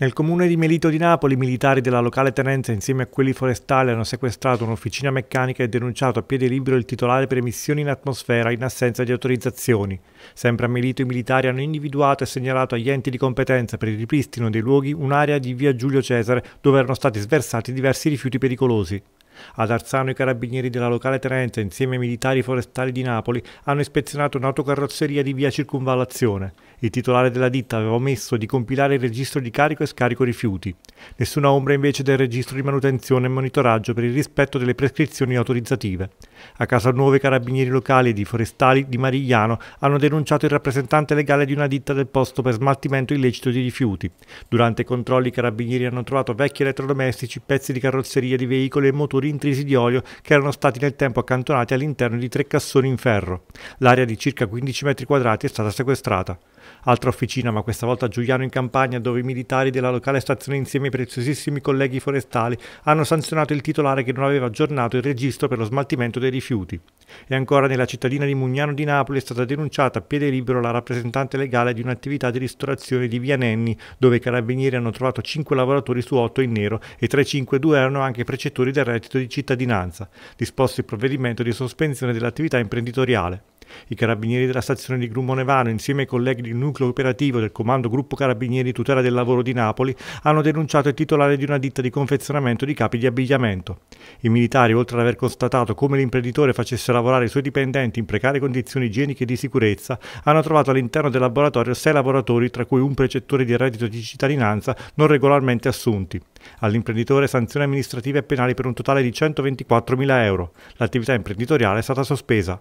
Nel comune di Melito di Napoli, i militari della locale tenenza insieme a quelli forestali hanno sequestrato un'officina meccanica e denunciato a piede libero il titolare per emissioni in atmosfera in assenza di autorizzazioni. Sempre a Melito i militari hanno individuato e segnalato agli enti di competenza per il ripristino dei luoghi un'area di via Giulio Cesare dove erano stati sversati diversi rifiuti pericolosi. Ad Arzano i carabinieri della locale tenenza, insieme ai militari forestali di Napoli, hanno ispezionato un'autocarrozzeria di via Circunvallazione. Il titolare della ditta aveva omesso di compilare il registro di carico e scarico rifiuti. Nessuna ombra invece del registro di manutenzione e monitoraggio per il rispetto delle prescrizioni autorizzative. A casa nuove i carabinieri locali e di forestali di Marigliano hanno denunciato il rappresentante legale di una ditta del posto per smaltimento illecito di rifiuti. Durante i controlli i carabinieri hanno trovato vecchi elettrodomestici, pezzi di carrozzeria di veicoli e motori intrisi di olio che erano stati nel tempo accantonati all'interno di tre cassoni in ferro. L'area di circa 15 metri quadrati è stata sequestrata. Altra officina, ma questa volta a Giuliano in campagna, dove i militari della locale stazione insieme ai preziosissimi colleghi forestali hanno sanzionato il titolare che non aveva aggiornato il registro per lo smaltimento dei rifiuti. E ancora nella cittadina di Mugnano di Napoli è stata denunciata a piede libero la rappresentante legale di un'attività di ristorazione di Via Nenni, dove i carabinieri hanno trovato 5 lavoratori su 8 in nero e tra i 5 due erano anche precettori del reddito di cittadinanza. Disposto il provvedimento di sospensione dell'attività imprenditoriale. I carabinieri della stazione di Grumonevano, insieme ai colleghi del nucleo operativo del Comando Gruppo Carabinieri Tutela del Lavoro di Napoli, hanno denunciato il titolare di una ditta di confezionamento di capi di abbigliamento. I militari, oltre ad aver constatato come l'imprenditore facesse lavorare i suoi dipendenti in precarie condizioni igieniche e di sicurezza, hanno trovato all'interno del laboratorio sei lavoratori, tra cui un precettore di reddito di cittadinanza non regolarmente assunti. All'imprenditore sanzioni amministrative e penali per un totale di 124.000 euro. L'attività imprenditoriale è stata sospesa.